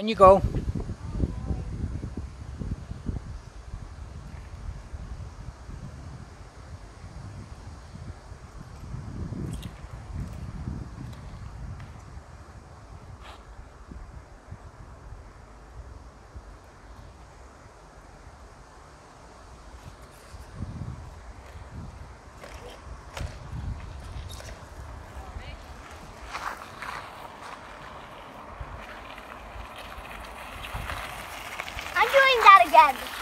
On you go. Doing that again.